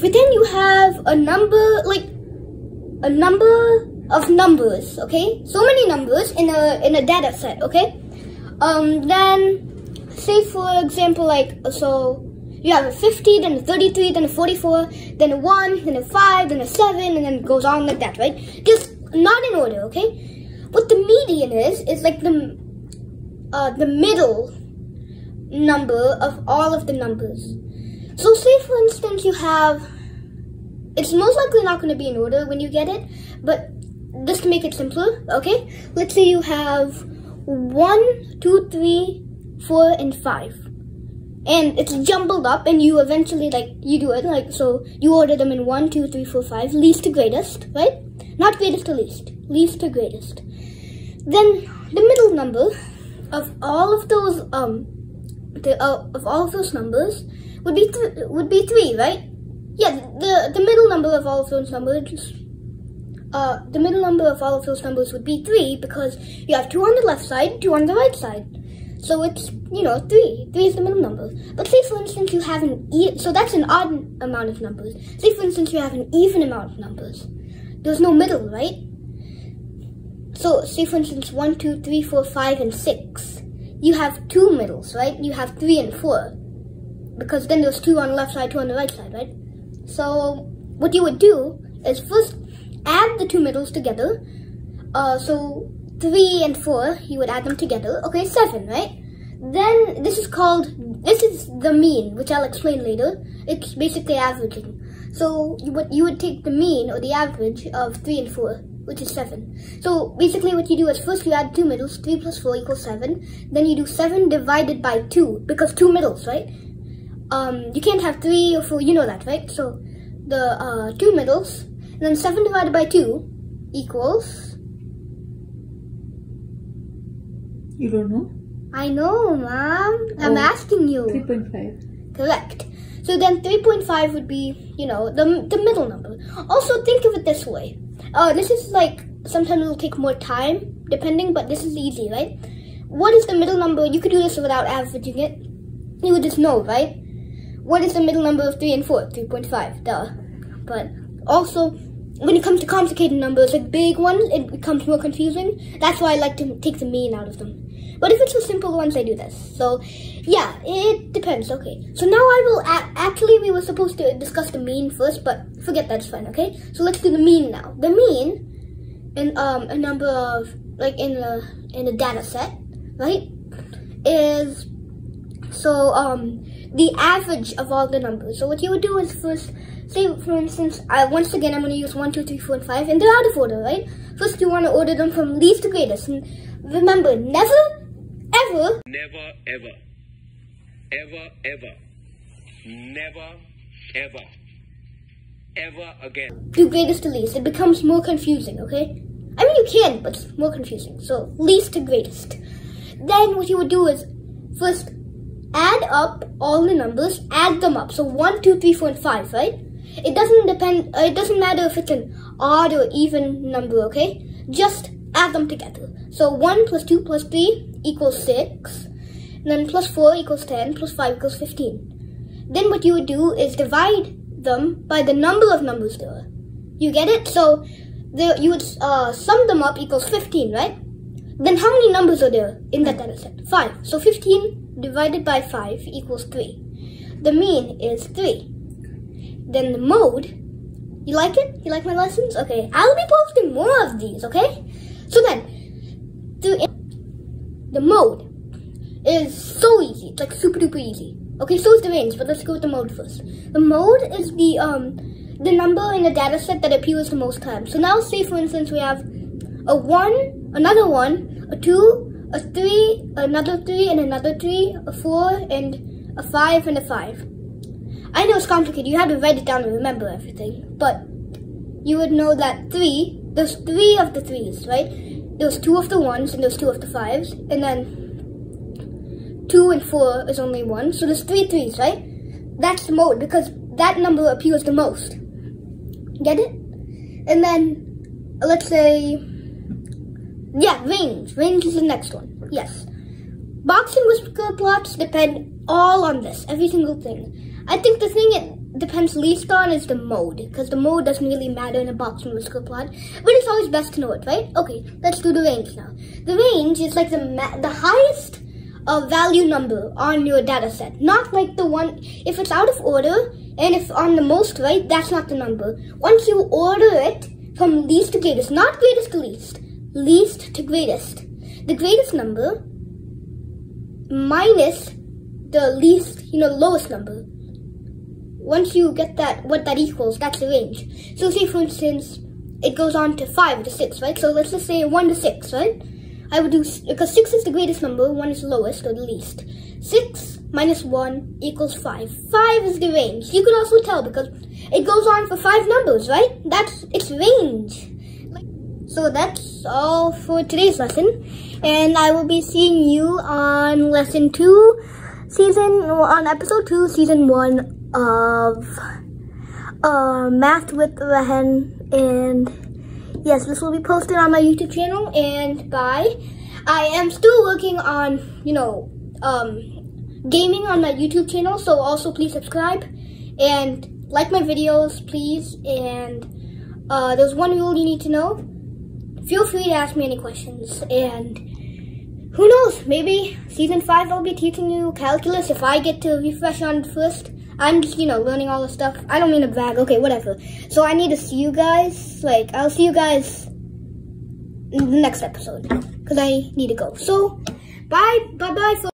but then you have a number, like, a number of numbers, okay? So many numbers in a, in a data set, okay? Um, then, say for example, like, so, you have a 50, then a 33, then a 44, then a 1, then a 5, then a 7, and then it goes on like that, right? Just not in order, okay? What the median is, is like the, uh, the middle number of all of the numbers. So say for instance you have, it's most likely not going to be in order when you get it, but just to make it simpler, okay? Let's say you have 1, 2, 3, 4, and 5 and it's jumbled up and you eventually like you do it like so you order them in one two three four five least to greatest right? Not greatest to least least to greatest. Then the middle number of all of those um the uh, of all of those numbers would be would be three right yeah the the middle number of all of those numbers uh the middle number of all of those numbers would be three because you have two on the left side two on the right side so it's, you know, 3. 3 is the middle number. But say, for instance, you have an e so that's an odd amount of numbers. Say, for instance, you have an even amount of numbers. There's no middle, right? So, say, for instance, 1, 2, 3, 4, 5, and 6. You have two middles, right? You have 3 and 4. Because then there's 2 on the left side, 2 on the right side, right? So, what you would do is first add the two middles together. Uh, so 3 and 4, you would add them together. Okay, 7, right? Then this is called, this is the mean, which I'll explain later. It's basically averaging. So you would, you would take the mean or the average of 3 and 4, which is 7. So basically what you do is first you add two middles, 3 plus 4 equals 7. Then you do 7 divided by 2, because two middles, right? Um, you can't have 3 or 4, you know that, right? So the uh, two middles, and then 7 divided by 2 equals You don't know? I know, Mom. I'm oh, asking you. 3.5. Correct. So then 3.5 would be, you know, the, the middle number. Also, think of it this way. Uh, this is like, sometimes it'll take more time, depending, but this is easy, right? What is the middle number? You could do this without averaging it. You would just know, right? What is the middle number of 3 and 4? 3.5, duh. But also, when it comes to complicated numbers, like big ones, it becomes more confusing. That's why I like to take the mean out of them. But if it's a simple ones, I do this. So, yeah, it depends. Okay. So now I will, actually, we were supposed to discuss the mean first, but forget that's fine, okay? So let's do the mean now. The mean in um, a number of, like in a, in a data set, right, is, so, um, the average of all the numbers. So what you would do is first, say for instance, I, once again I'm going to use 1, 2, 3, 4, and 5, and they're out of order, right? First you want to order them from least to greatest. And remember, never Ever? Never, ever. Ever, ever. Never, ever. Ever again. Do greatest to least. It becomes more confusing, okay? I mean, you can, but it's more confusing. So, least to greatest. Then what you would do is, first, add up all the numbers, add them up. So, 1, 2, 3, 4, and 5, right? It doesn't depend, uh, it doesn't matter if it's an odd or even number, okay? Just add them together. So 1 plus 2 plus 3 equals 6. And then plus 4 equals 10, plus 5 equals 15. Then what you would do is divide them by the number of numbers there. You get it? So the, you would uh, sum them up equals 15, right? Then how many numbers are there in that data set? 5. So 15 divided by 5 equals 3. The mean is 3. Then the mode, you like it? You like my lessons? Okay, I'll be posting more of these, okay? So then, the, the mode is so easy. It's like super duper easy. Okay, so is the range, but let's go with the mode first. The mode is the um the number in the data set that appears the most times. So now say for instance we have a one, another one, a two, a three, another three, and another three, a four, and a five, and a five. I know it's complicated. You have to write it down and remember everything. But you would know that three there's three of the threes, right? There's two of the ones and there's two of the fives, and then two and four is only one, so there's three threes, right? That's the mode because that number appears the most. Get it? And then let's say, yeah, range. Range is the next one. Yes. Box and whisker plots depend all on this, every single thing. I think the thing it depends least on is the mode, because the mode doesn't really matter in a box whisker plot, but it's always best to know it, right? Okay, let's do the range now. The range is like the the highest uh, value number on your data set, not like the one, if it's out of order, and if on the most right, that's not the number. Once you order it from least to greatest, not greatest to least, least to greatest, the greatest number minus the least, you know, lowest number once you get that, what that equals, that's the range. So say for instance, it goes on to 5 to 6, right? So let's just say 1 to 6, right? I would do, because 6 is the greatest number, 1 is lowest or the least. 6 minus 1 equals 5. 5 is the range. You can also tell because it goes on for 5 numbers, right? That's its range. So that's all for today's lesson. And I will be seeing you on lesson 2, season, on episode 2, season 1 of uh, Math with Rehan. And yes, this will be posted on my YouTube channel. And bye. I am still working on, you know, um, gaming on my YouTube channel. So also please subscribe and like my videos, please. And uh, there's one rule you need to know. Feel free to ask me any questions. And who knows, maybe season 5 I'll be teaching you calculus if I get to refresh on first. I'm just, you know, learning all the stuff. I don't mean to brag. Okay, whatever. So I need to see you guys. Like, I'll see you guys in the next episode. Because I need to go. So, bye. Bye-bye.